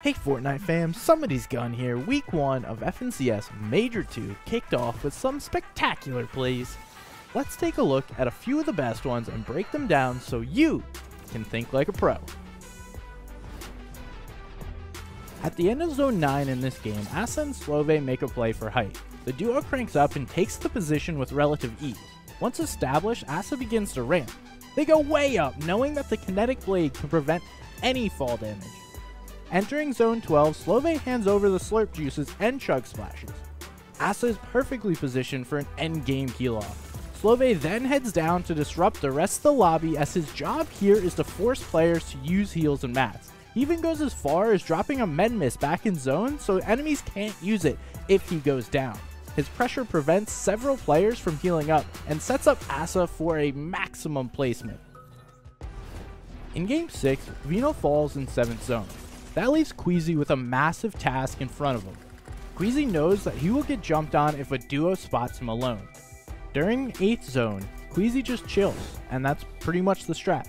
Hey Fortnite fam, somebody's gun here. Week 1 of FNCS Major 2 kicked off with some spectacular plays. Let's take a look at a few of the best ones and break them down so you can think like a pro. At the end of Zone 9 in this game, Asa and Slove make a play for height. The duo cranks up and takes the position with relative ease. Once established, Asa begins to ramp. They go way up, knowing that the kinetic blade can prevent any fall damage. Entering Zone 12, Slove hands over the Slurp Juices and Chug Splashes. Asa is perfectly positioned for an endgame heal-off. Slove then heads down to disrupt the rest of the lobby as his job here is to force players to use heals and mats. He even goes as far as dropping a med mist back in zone so enemies can't use it if he goes down. His pressure prevents several players from healing up and sets up Asa for a maximum placement. In game 6, Vino falls in 7th zone. That leaves Queasy with a massive task in front of him. Queasy knows that he will get jumped on if a duo spots him alone. During 8th zone, Queasy just chills, and that's pretty much the strat.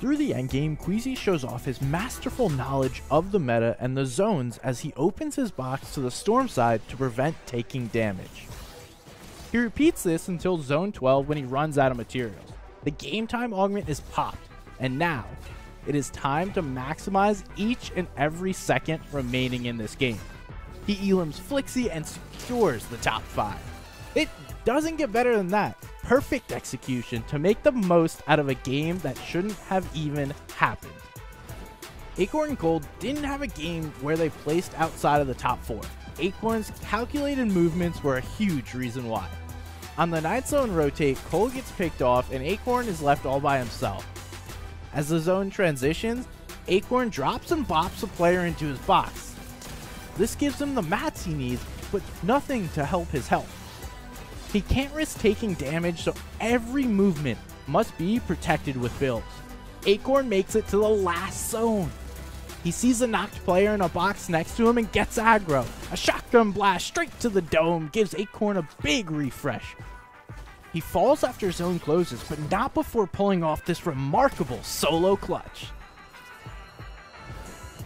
Through the endgame, Queasy shows off his masterful knowledge of the meta and the zones as he opens his box to the storm side to prevent taking damage. He repeats this until zone 12 when he runs out of materials. The game time augment is popped, and now it is time to maximize each and every second remaining in this game. He elims Flixie and secures the top 5. It doesn't get better than that. Perfect execution to make the most out of a game that shouldn't have even happened. Acorn Gold didn't have a game where they placed outside of the top 4. Acorn's calculated movements were a huge reason why. On the night zone rotate, Cole gets picked off and Acorn is left all by himself. As the zone transitions, Acorn drops and bops a player into his box. This gives him the mats he needs, but nothing to help his health. He can't risk taking damage, so every movement must be protected with builds. Acorn makes it to the last zone. He sees a knocked player in a box next to him and gets aggro. A shotgun blast straight to the dome gives Acorn a big refresh. He falls after zone closes, but not before pulling off this remarkable solo clutch.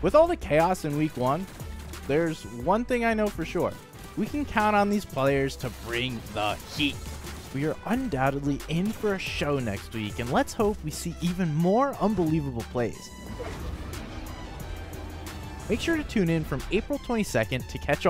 With all the chaos in week one, there's one thing I know for sure. We can count on these players to bring the heat. We are undoubtedly in for a show next week, and let's hope we see even more unbelievable plays. Make sure to tune in from April 22nd to catch all